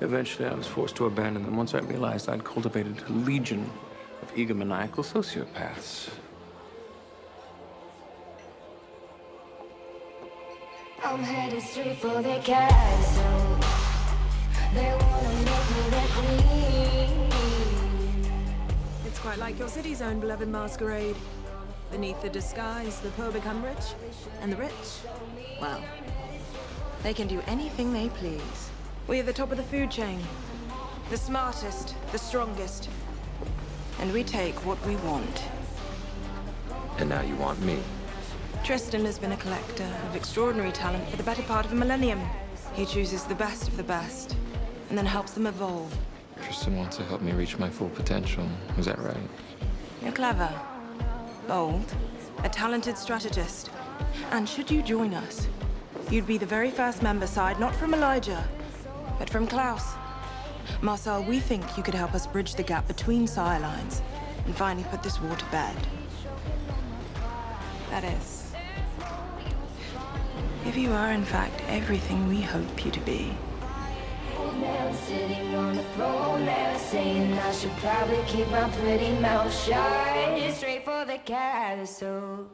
Eventually, I was forced to abandon them once I realized I'd cultivated a legion of egomaniacal sociopaths. I'm headed straight for the castle. They wanna make me their queen. It's quite like your city's own beloved masquerade. Beneath the disguise, the poor become rich, and the rich, well, they can do anything they please. We're the top of the food chain. The smartest, the strongest. And we take what we want. And now you want me. Tristan has been a collector of extraordinary talent for the better part of a millennium. He chooses the best of the best, and then helps them evolve. Tristan wants to help me reach my full potential. Is that right? You're clever, bold, a talented strategist. And should you join us, you'd be the very first member side, not from Elijah, but from Klaus. Marcel, we think you could help us bridge the gap between sire lines and finally put this war to bed. That is, if you are in fact everything we hope you to be. Sitting on the throne saying I should probably keep my pretty mouth shut. Straight for the castle.